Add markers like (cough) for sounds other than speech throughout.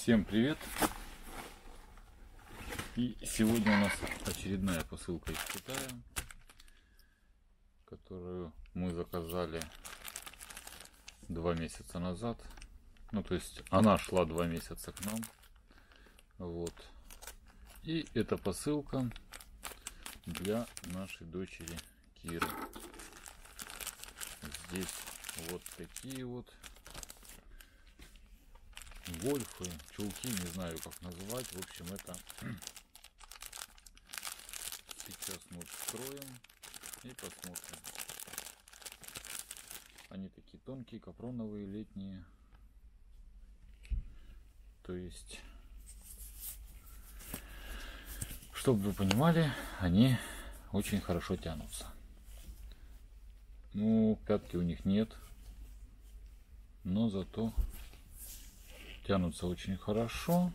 Всем привет! И сегодня у нас очередная посылка из Китая, которую мы заказали два месяца назад. Ну, то есть она шла два месяца к нам. Вот. И эта посылка для нашей дочери Киры. Здесь вот такие вот гольфы, чулки, не знаю как называть. В общем, это (clears throat) сейчас мы вскроем и посмотрим. Они такие тонкие, капроновые, летние. То есть, чтобы вы понимали, они очень хорошо тянутся. Ну, пятки у них нет, но зато тянутся очень хорошо,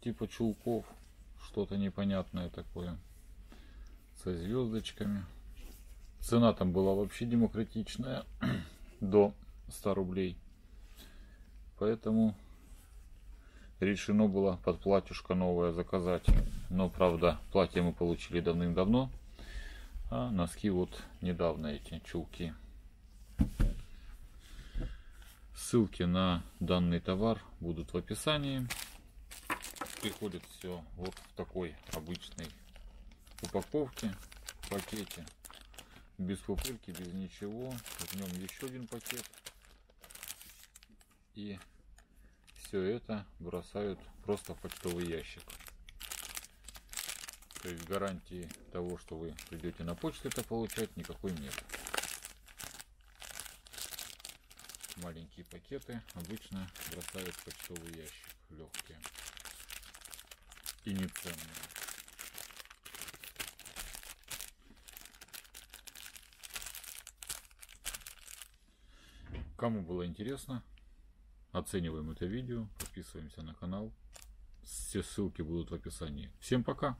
типа чулков, что-то непонятное такое, со звездочками. Цена там была вообще демократичная, (clears throat) до 100 рублей. Поэтому решено было под платьюшко новое заказать. Но, правда, платье мы получили давным-давно. А носки вот недавно эти чулки. Ссылки на данный товар будут в описании. Приходит все вот в такой обычной упаковке, пакете. Без пупырки, без ничего. В нем еще один пакет. И все это бросают просто в почтовый ящик. То есть гарантии того, что вы придете на почту это получать, никакой нет. Маленькие пакеты обычно бросают в почтовый ящик, легкие и не ценные. Кому было интересно, оцениваем это видео, подписываемся на канал. Все ссылки будут в описании. Всем пока!